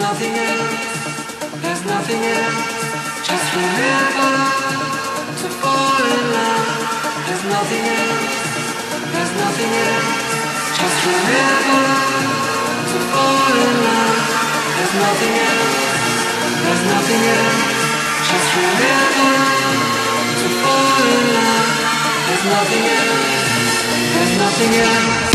nothing else, there's nothing else. Just remember to fall in love. There's nothing else, there's nothing else. Just remember to fall in love. There's nothing else, there's nothing else. Just remember to fall in love. There's nothing else, there's nothing else.